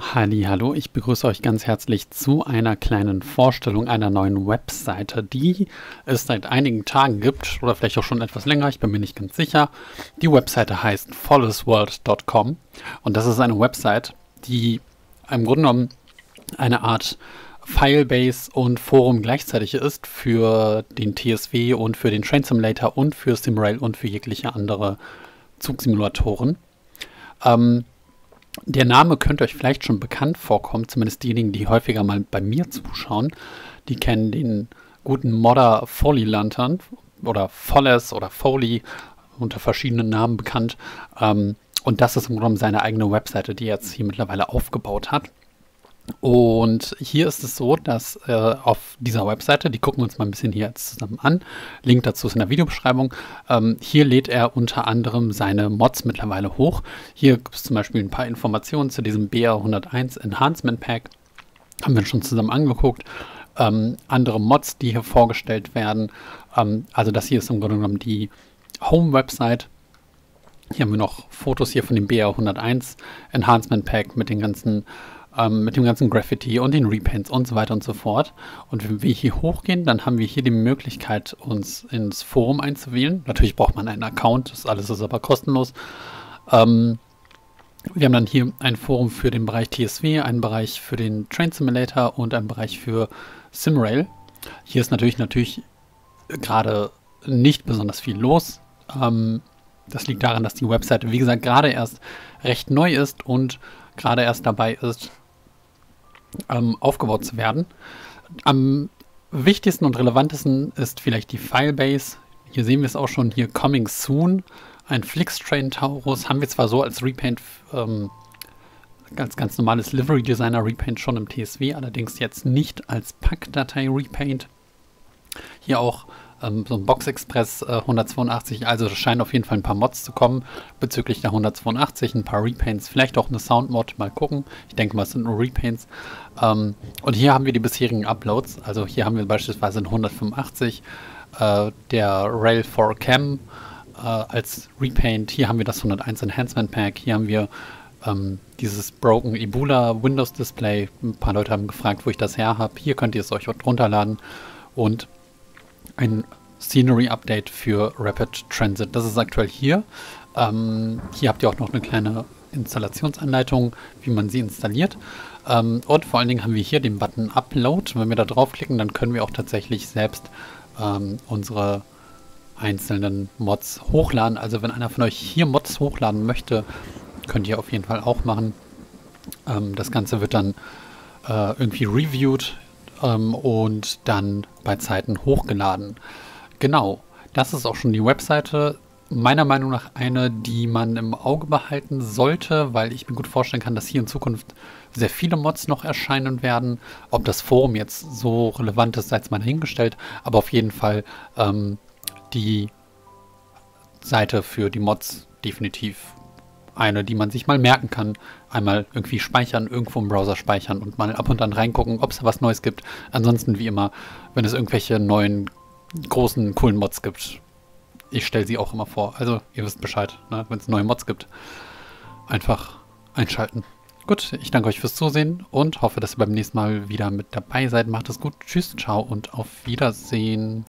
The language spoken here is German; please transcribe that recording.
Hallo, ich begrüße euch ganz herzlich zu einer kleinen Vorstellung einer neuen Webseite, die es seit einigen Tagen gibt oder vielleicht auch schon etwas länger, ich bin mir nicht ganz sicher. Die Webseite heißt followsworld.com und das ist eine Website, die im Grunde genommen eine Art Filebase und Forum gleichzeitig ist für den TSW und für den Train Simulator und für Simrail und für jegliche andere Zugsimulatoren. Ähm, der Name könnte euch vielleicht schon bekannt vorkommen, zumindest diejenigen, die häufiger mal bei mir zuschauen. Die kennen den guten Modder Foley Lantern oder Folles oder Foley unter verschiedenen Namen bekannt. Ähm, und das ist im Grunde seine eigene Webseite, die er jetzt hier mittlerweile aufgebaut hat. Und hier ist es so, dass äh, auf dieser Webseite, die gucken wir uns mal ein bisschen hier jetzt zusammen an, Link dazu ist in der Videobeschreibung, ähm, hier lädt er unter anderem seine Mods mittlerweile hoch. Hier gibt es zum Beispiel ein paar Informationen zu diesem BR101 Enhancement Pack, haben wir schon zusammen angeguckt. Ähm, andere Mods, die hier vorgestellt werden. Ähm, also das hier ist im Grunde genommen die Home-Website. Hier haben wir noch Fotos hier von dem BR101 Enhancement Pack mit den ganzen ähm, mit dem ganzen Graffiti und den Repaints und so weiter und so fort. Und wenn wir hier hochgehen, dann haben wir hier die Möglichkeit, uns ins Forum einzuwählen. Natürlich braucht man einen Account, das alles ist aber kostenlos. Ähm, wir haben dann hier ein Forum für den Bereich TSW, einen Bereich für den Train Simulator und einen Bereich für Simrail. Hier ist natürlich natürlich gerade nicht besonders viel los. Ähm, das liegt daran, dass die Webseite, wie gesagt, gerade erst recht neu ist und gerade erst dabei ist, ähm, aufgebaut zu werden. Am wichtigsten und relevantesten ist vielleicht die Filebase. Hier sehen wir es auch schon hier Coming Soon. Ein Flixtrain Taurus haben wir zwar so als Repaint, ähm, ganz, ganz normales Livery Designer Repaint schon im TSW, allerdings jetzt nicht als Packdatei Repaint. Hier auch ähm, so ein Box Express äh, 182. Also es scheinen auf jeden Fall ein paar Mods zu kommen bezüglich der 182, ein paar Repaints, vielleicht auch eine Soundmod, mal gucken. Ich denke mal, es sind nur Repaints. Ähm, und hier haben wir die bisherigen Uploads. Also hier haben wir beispielsweise ein 185, äh, der Rail 4 Cam äh, als Repaint. Hier haben wir das 101 Enhancement Pack. Hier haben wir ähm, dieses Broken Ebola Windows Display. Ein paar Leute haben gefragt, wo ich das her habe. Hier könnt ihr es euch runterladen. Und ein Scenery Update für Rapid Transit. Das ist aktuell hier. Ähm, hier habt ihr auch noch eine kleine Installationsanleitung, wie man sie installiert. Ähm, und vor allen Dingen haben wir hier den Button Upload. Wenn wir da draufklicken, dann können wir auch tatsächlich selbst ähm, unsere einzelnen Mods hochladen. Also wenn einer von euch hier Mods hochladen möchte, könnt ihr auf jeden Fall auch machen. Ähm, das Ganze wird dann äh, irgendwie reviewed ähm, und dann bei Zeiten hochgeladen. Genau, das ist auch schon die Webseite. Meiner Meinung nach eine, die man im Auge behalten sollte, weil ich mir gut vorstellen kann, dass hier in Zukunft sehr viele Mods noch erscheinen werden. Ob das Forum jetzt so relevant ist, sei es mal hingestellt, aber auf jeden Fall ähm, die Seite für die Mods definitiv eine, die man sich mal merken kann. Einmal irgendwie speichern, irgendwo im Browser speichern und mal ab und an reingucken, ob es da was Neues gibt. Ansonsten wie immer, wenn es irgendwelche neuen großen, coolen Mods gibt, ich stelle sie auch immer vor. Also ihr wisst Bescheid, ne? wenn es neue Mods gibt, einfach einschalten. Gut, ich danke euch fürs Zusehen und hoffe, dass ihr beim nächsten Mal wieder mit dabei seid. Macht es gut, tschüss, ciao und auf Wiedersehen.